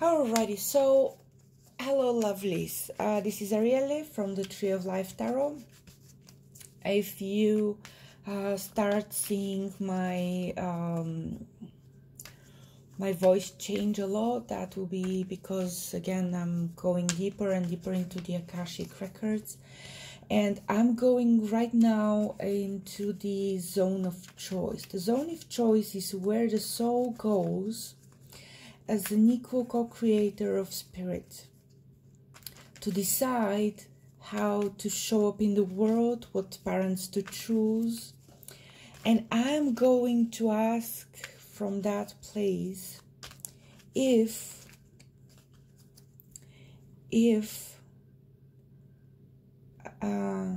Alrighty, so hello lovelies. Uh, this is Arielle from the Tree of Life Tarot. If you uh, start seeing my um, my voice change a lot, that will be because again I'm going deeper and deeper into the Akashic records, and I'm going right now into the zone of choice. The zone of choice is where the soul goes as an equal co-creator of spirit to decide how to show up in the world, what parents to choose. And I'm going to ask from that place if if uh,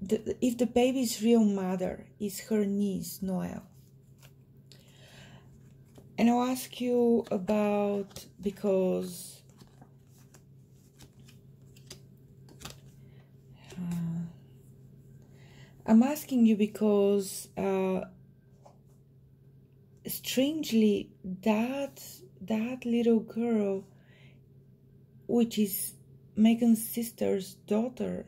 the, if the baby's real mother is her niece Noel and I'll ask you about because uh, I'm asking you because uh, strangely that that little girl which is Meghan's sister's daughter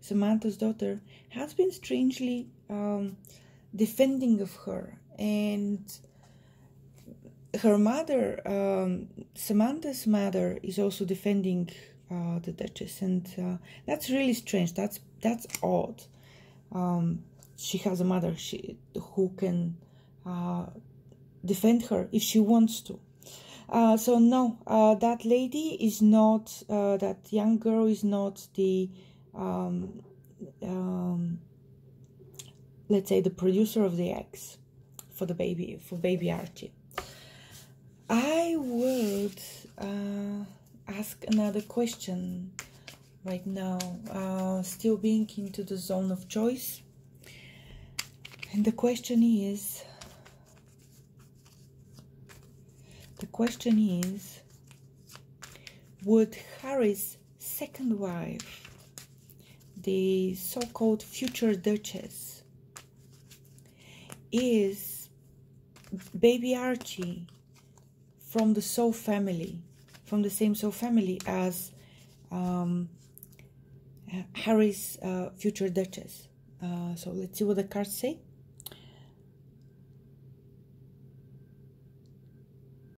Samantha's daughter has been strangely um, defending of her. And her mother, um, Samantha's mother, is also defending uh, the Duchess, and uh, that's really strange. That's that's odd. Um, she has a mother she, who can uh, defend her if she wants to. Uh, so no, uh, that lady is not. Uh, that young girl is not the. Um, um, let's say the producer of the eggs for the baby for baby Archie. I would uh, ask another question right now, uh, still being into the zone of choice. And the question is the question is would Harry's second wife, the so called future Duchess, is baby Archie from the soul family, from the same soul family as um, Harry's uh, future Duchess. Uh, so let's see what the cards say.